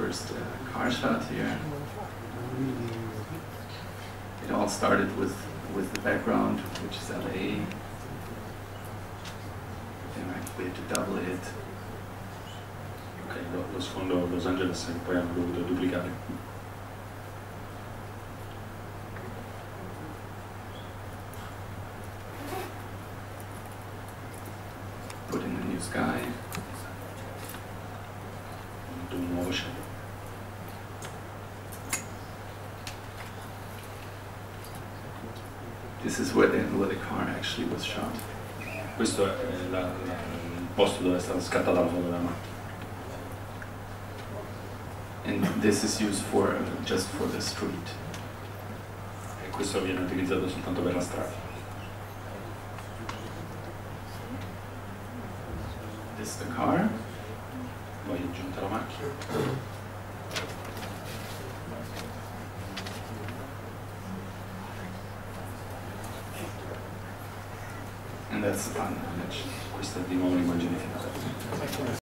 first uh, car shot here. It all started with with the background, which is LA. Then I- we had to double it. Ok, lo, lo sfondo Los Angeles e poi hanno dovuto duplicare. Put in a new sky. Tutto un nuovo cielo. This is where the where the car actually was shot. Questo è la- la- il posto dove è stata scattata la fotogramma. And this is used for just for the street. E questo viene utilizzato soltanto per la strada. This is the car. Poi è giunta la macchina. And that's image. Questa è di nuovo l'immagine finale.